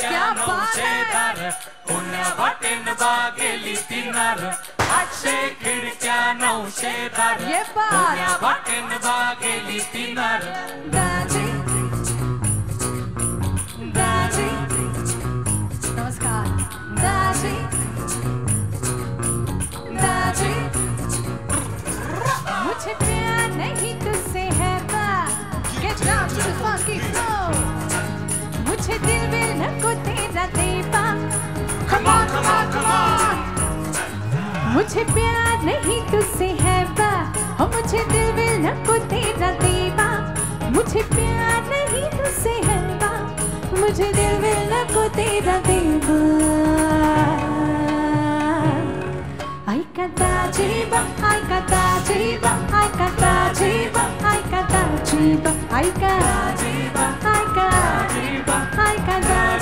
क्या बात है? ये बात. दाजी दाजी नमस्कार। दाजी दाजी मुझे प्यार मुझे प्यार नहीं तुझसे है बा। हो मुझे दिल भी रखो तेरा देवा मुझे प्यार नहीं तुझसे है बा। मुझे दिल भी रखो तेरा देवा आई कदा जीवा आई कदा जीवा आई कदा जीवा आई कदा जीवा आई कदा जीवा आई कदा जीवा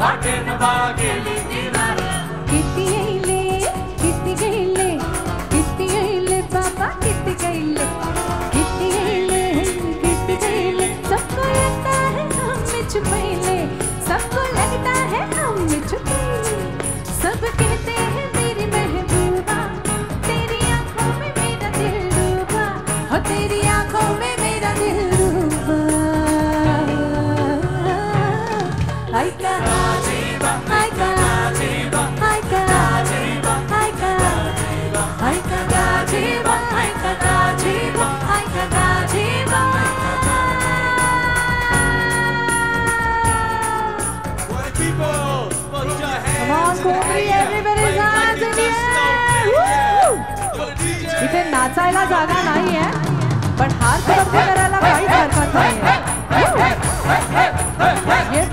वाटेन बागेली तिनार किती गईले किती गईले किती गईले बाबा किती गईले किती गईले किती गईले सबको लगता है, हम में छुपैले सबको लगता है, हम में छुपैले Come on, everybody's hands in the air! इथे नाचायला जागा नाही आहे पण हात वरती करायला काहीच हरकत नाही ये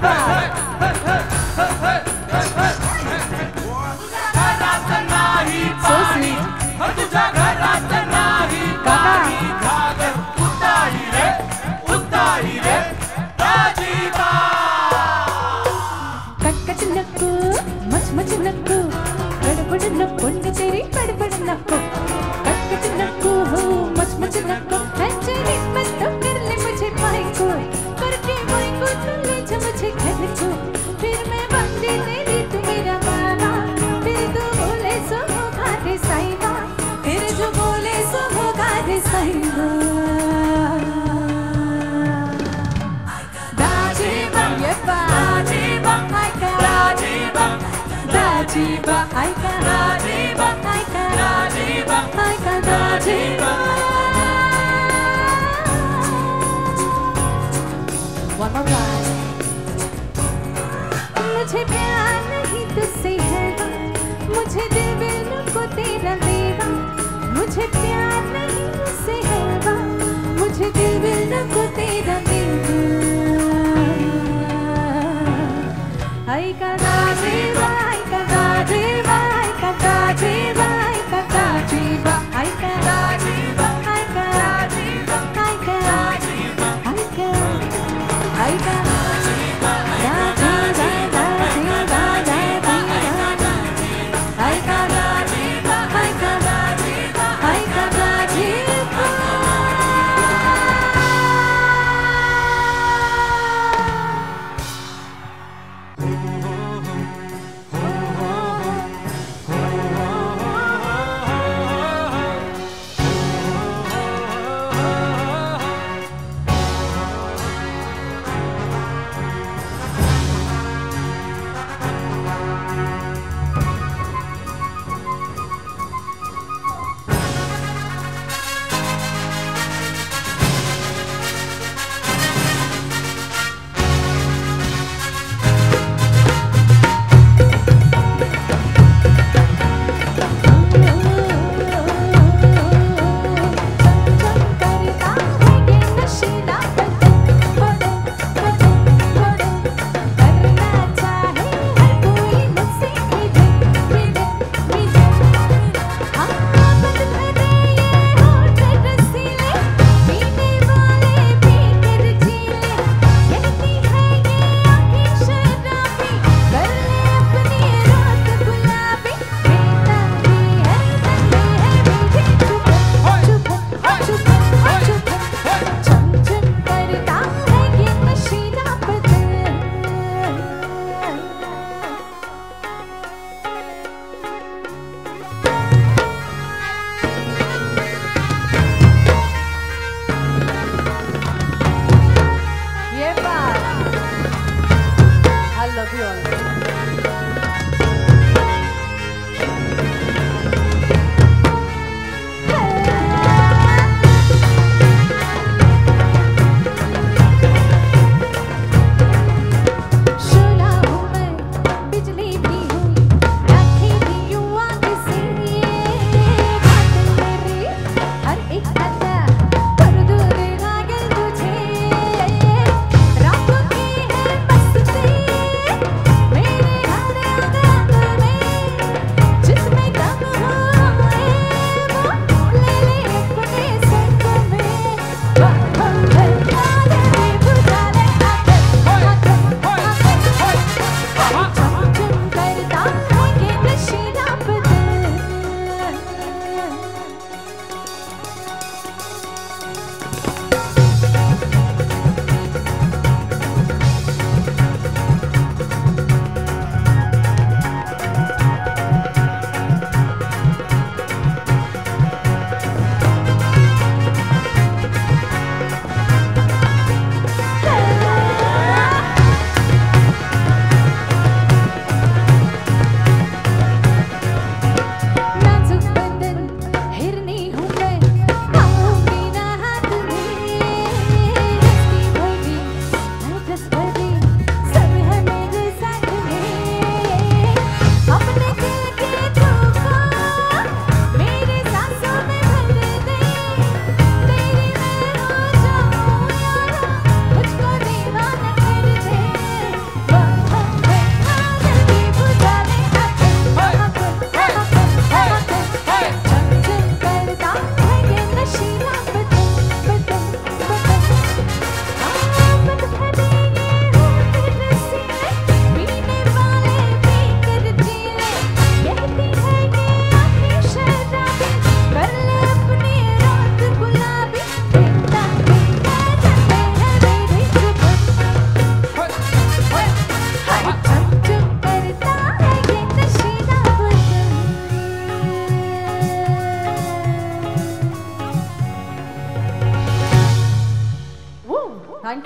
One more time. मुझे प्यार नहीं तुझसे है मुझे को तेरा देवा। मुझे प्यार नहीं तुझसे है मुझे दिल बिल को तेरा देवा। आई का दाजीबा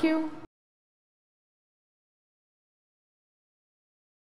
थैंक यू